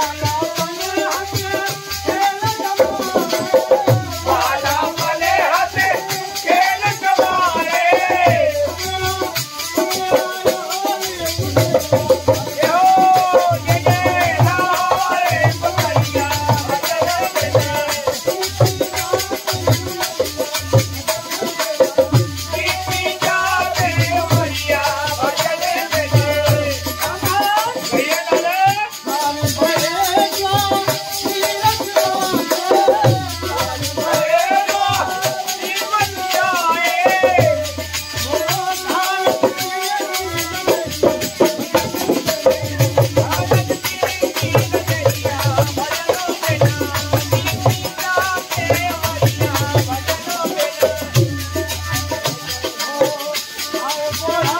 la Oh.